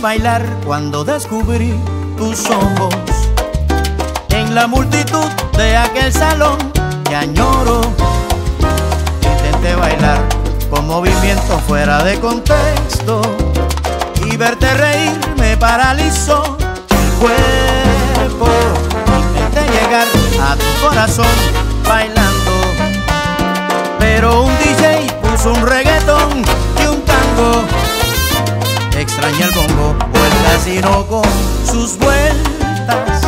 bailar cuando descubrí tus ojos en la multitud de aquel salón que añoro. Intenté bailar con movimiento fuera de contexto y verte reír me paralizó el cuerpo. Intenté llegar a tu corazón bailando, pero un DJ puso un reggaetón y un tango. Extraña el bongo casino con sus vueltas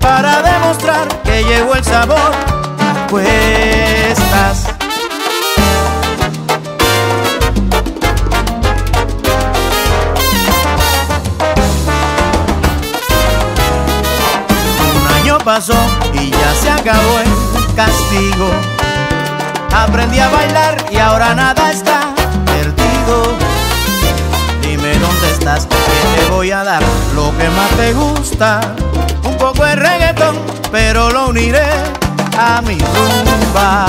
para demostrar que llegó el sabor a cuestas. Un año pasó y ya se acabó el castigo. Aprendí a bailar y ahora nada lo que más te gusta. Un poco de reggaetón, pero lo uniré a mi rumba.